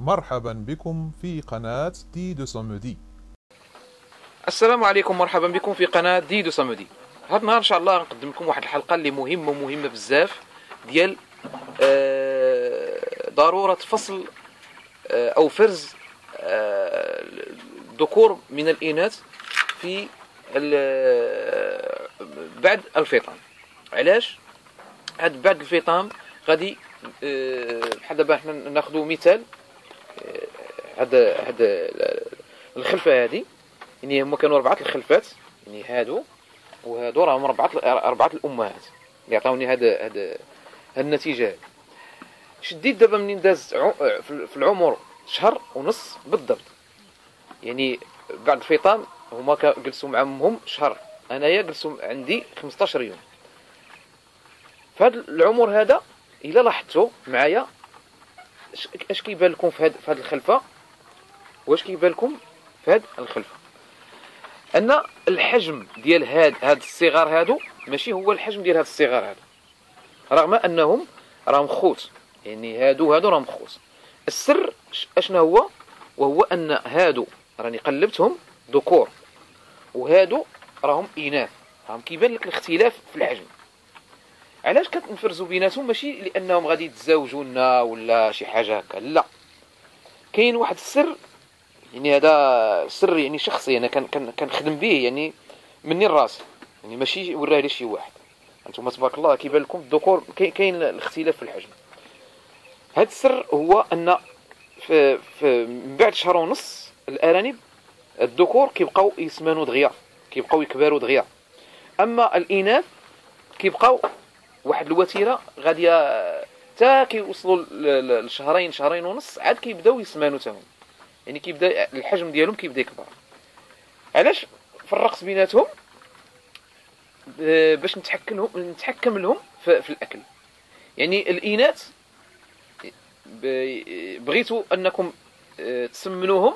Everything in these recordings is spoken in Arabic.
مرحبا بكم في قناة دي دو سومودي السلام عليكم مرحبا بكم في قناة دي دو سامودي هذا النهار إن شاء الله نقدم لكم واحد الحلقة اللي مهمة مهمة بزاف ديال آه، ضرورة فصل آه، أو فرز آه، الذكور من الإناث في بعد الفطام. علاش؟ هاد بعد الفطام غادي آه، بحال دابا حنا ناخذوا مثال. آه، هاد هاد الخلفة هذه يعني هما كانوا أربعة الخلفات. يعني هادو وهادو راهم أربعة أربعة الأمهات. اللي عطاوني هاد هاد هاد النتيجة هادي. شديت دابا منين داز في العمر شهر ونص بالضبط. يعني بعد الفطام هما جلسوا مع أمهم شهر. أنايا جلسوا عندي 15 يوم. هذا العمر هذا إلا لاحظتوا معايا اش- كيبان لكم في في هاد الخلفة؟ واش كيبان لكم في هاد الخلفة؟ أن الحجم ديال هاد هاد الصغار هادو ماشي هو الحجم ديال هاد الصغار هادو. رغم أنهم راهم خوت. يعني هادو هادو راهم خوت. السر اشنا هو؟ وهو أن هادو راني قلبتهم ذكور. وهادو راهم إناث. راهم كيبان لك الاختلاف في الحجم. علاش كنفرزوا بيناتهم؟ ماشي لأنهم غادي يتزاوجوا لنا ولا شي حاجة هكا. لا. كاين واحد السر يعني هذا سر يعني شخصي أنا كنخدم به يعني مني الراس. يعني ماشي وراه لي شي واحد. أنتم تبارك الله كيبان لكم الذكور كاين الاختلاف في الحجم. هذا السر هو أن في, في من بعد شهر ونص الأرانب الذكور كيبقاو يسمنوا دغيا كيبقاو يكبروا دغيا. أما الإناث كيبقاو واحد الوتيرة غاديه حتى كيوصلوا لشهرين شهرين ونص عاد كيبداو يسمانوا تاهم يعني كيبدا الحجم ديالهم كيبدا يكبر. علاش فرقت بيناتهم؟ ب- باش نتحكم لهم نتحكم لهم في, الأكل. يعني الإناث بغيتوا أنكم آه، تسمنوهم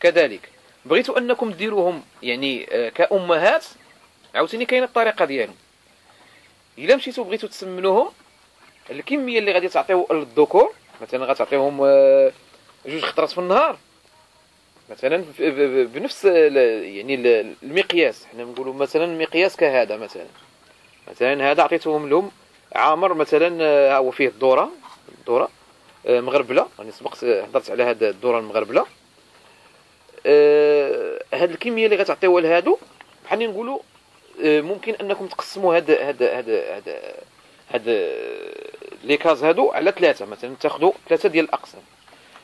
كذلك. بغيتوا أنكم ديروهم يعني آه، كأمهات عاوتاني كاينة الطريقة ديالهم. إلا مشيتوا بغيتوا تسمنوهم الكمية اللي غادي تعطيو للذكور مثلا غتعطيهم آه، جوج خطرات في النهار. مثلا بنفس يعني ال- المقياس. حنا نقولوا مثلا مقياس كهذا مثلا. مثلا هذا عطيتهم لهم عامر مثلا آه، هو فيه الذره الذره آه، مغربلة. راني سبقت آه، هضرت على هذا الذره المغربلة. هاد الكمية اللي غتعطيوها لهادو بحال نقولوا ممكن أنكم تقسموا هاد هاد هاد هاد هاد لي كاز هادو على ثلاثة. مثلا تاخذوا ثلاثة ديال الأقسام.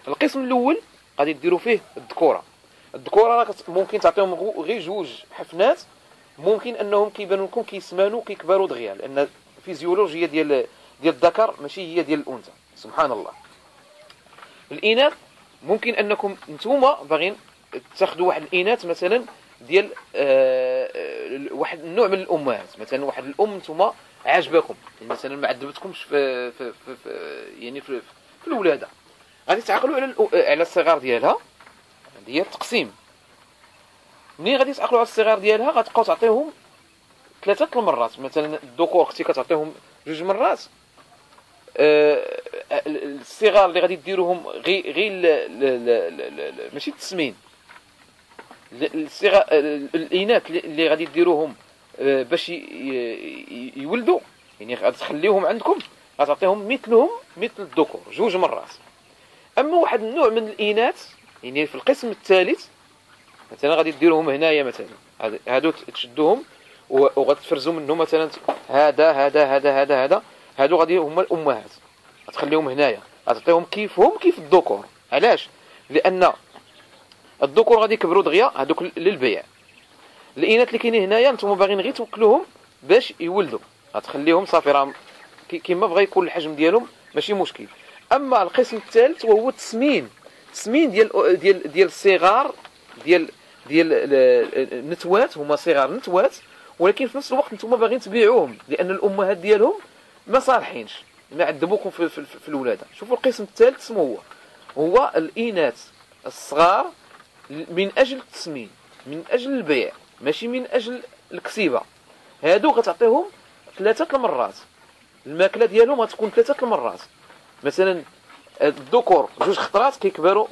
القسم الأول غادي ديروا فيه الذكورة. الذكورة ممكن تعطيهم غير جوج حفنات. ممكن أنهم كيبانوا لكم كيسمانوا كيكبروا دغيا لأن الفيزيولوجيا ديال ديال الذكر ماشي هي ديال الأنثى. سبحان الله. الإناث ممكن أنكم نتوما باغيين تاخذوا واحد الإناث مثلا ديال آه، آه، واحد النوع من الأمهات. مثلا واحد الأم نتوما عاجباكم. يعني مثلا ما عذبتكمش في, في, في, في يعني في, في الولادة. غادي تعقلوا على على الصغار ديالها. هي التقسيم. منين غادي تعقلوا على الصغار ديالها غتبقاو تعطيهم ثلاثة المرات. مثلا الذكور كنتي كتعطيهم جوج مرات. آه، الصغار اللي غادي ديروهم غير غير ماشي التسمين. ال- الصغار الإناث اللي- غادي ديروهم آه، باش يولدوا. يعني غادي تخليوهم عندكم غتعطيهم مثلهم مثل الذكور جوج مرات. أما واحد النوع من الإناث يعني في القسم الثالث مثلا غادي ديروهم هنايا مثلا. هاد- هادو تشدوهم و- وغتفرزوا منهم مثلا هذا هذا هذا هذا هذا. هادو غادي هما الأمهات. غتخليهم هنايا. غتعطيهم كيفهم كيف الذكور علاش؟ لأن الذكور غادي يكبروا دغيا هادوك للبيع. الإناث اللي كاينين هنايا نتوما باغيين غير توكلوهم باش يولدوا غتخليهم صافي راهم كي- كيما بغا يكون الحجم ديالهم ماشي مشكل. أما القسم الثالث وهو التسمين. التسمين ديال ديال ديال الصغار ديال ديال ال- النتوات هما صغار نتوات ولكن في نفس الوقت نتوما باغيين تبيعوهم لأن الأمهات ديالهم ما صالحينش ما عذبوكم في, في, في الولادة. شوفوا القسم الثالث اسمه هو. هو الإناث الصغار من أجل التسمين من أجل البيع ماشي من أجل الكسيبة. هادو غتعطيهم ثلاثة المرات. الماكلة ديالهم غتكون ثلاثة المرات. مثلا الذكور جوج خطرات كيكبروا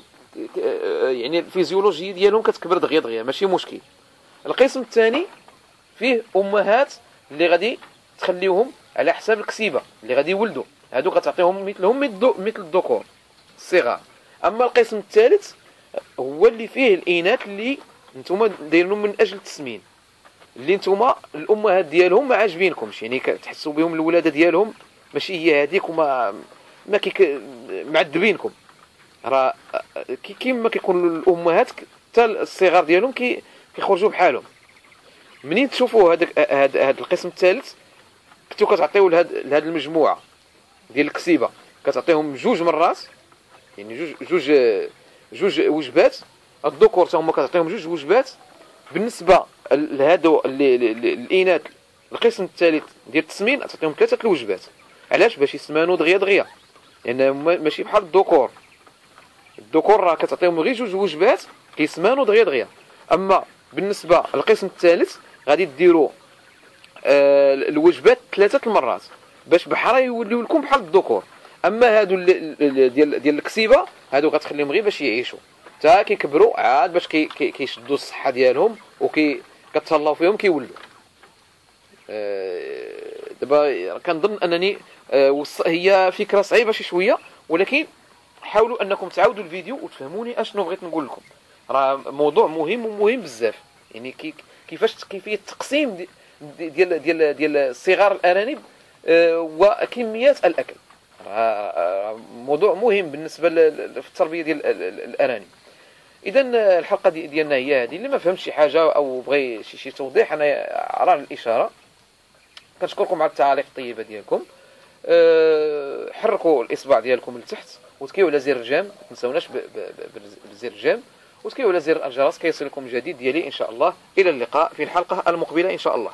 يعني الفيزيولوجية ديالهم كتكبر دغيا دغيا ماشي مشكل. القسم الثاني فيه أمهات اللي غادي تخليوهم على حساب الكسيبة اللي غادي يولدوا. هادو غتعطيهم مثلهم مثل الذكور الصغار. أما القسم الثالث هو اللي فيه الإناث اللي نتوما دايرينهم من أجل التسمين. اللي نتوما الأمهات ديالهم ما عاجبينكمش يعني كتحسوا بهم الولادة ديالهم ماشي هي هذيك وما ما كيك معذبينكم. راه كيما كيكون الأمهات حتى الصغار ديالهم كي كيخرجوا بحالهم. منين تشوفوا هذاك هذا القسم الثالث؟ كنتو كتعطيو لهاد المجموعة ديال الكسيبة. كتعطيهم جوج مرات يعني جوج جوج جوج وجبات. الذكور حتى هما كتعطيهم جوج وجبات. بالنسبة لهادو الإناث القسم الثالث ديال التسمين تعطيهم ثلاثة الوجبات. علاش؟ باش يسمانوا دغيا دغيا. لأن يعني ماشي بحال الذكور الذكور راه كتعطيهم غير جوج وجبات كيسمانوا دغيا دغيا. أما بالنسبة للقسم الثالث غادي ديروا آه الوجبات ثلاثة المرات باش بحال يوليو لكم بحال الذكور أما هادو ديال ديال الكسيبة هادو غتخليهم غير باش يعيشوا. حتى كيكبروا عاد باش كي كيشدوا الصحة ديالهم وكي كتهلاو فيهم كيولدوا آه دابا كنظن انني آه هي فكرة صعيبة شي شوية ولكن حاولوا انكم تعاودوا الفيديو وتفهموني اشنو بغيت نقول لكم. راه موضوع مهم ومهم بزاف. يعني كي كيفاش كيفية التقسيم ديال ديال ديال صغار الأرانب آه وكميات الأكل. موضوع مهم بالنسبة في التربية ديال الأرانب. اذا الحلقة ديالنا هي هذه. اللي ما فهمش شي حاجة أو بغى شي, توضيح أنا على الإشارة. كنشكركم على التعاليق الطيبة ديالكم. أه حركوا الإصبع ديالكم لتحت وتكيو على زر الجيم ما تنساوناش بزر الجيم وتكيو على زر الجرس كيصلكم جديد ديالي إن شاء الله. إلى اللقاء في الحلقة المقبلة إن شاء الله.